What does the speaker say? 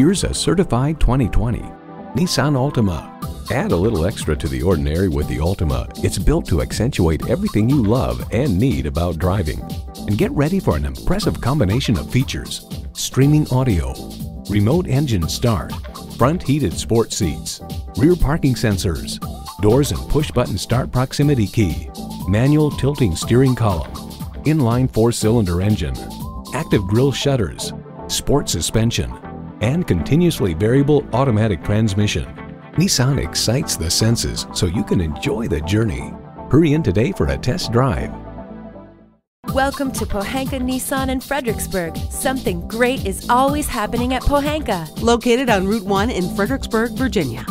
Here's a certified 2020 Nissan Altima. Add a little extra to the ordinary with the Altima. It's built to accentuate everything you love and need about driving. And get ready for an impressive combination of features. Streaming audio, remote engine start, front heated sport seats, rear parking sensors, doors and push button start proximity key, manual tilting steering column, inline four cylinder engine, active grille shutters, sport suspension, and continuously variable automatic transmission. Nissan excites the senses so you can enjoy the journey. Hurry in today for a test drive. Welcome to Pohanka Nissan in Fredericksburg. Something great is always happening at Pohanka. Located on Route 1 in Fredericksburg, Virginia.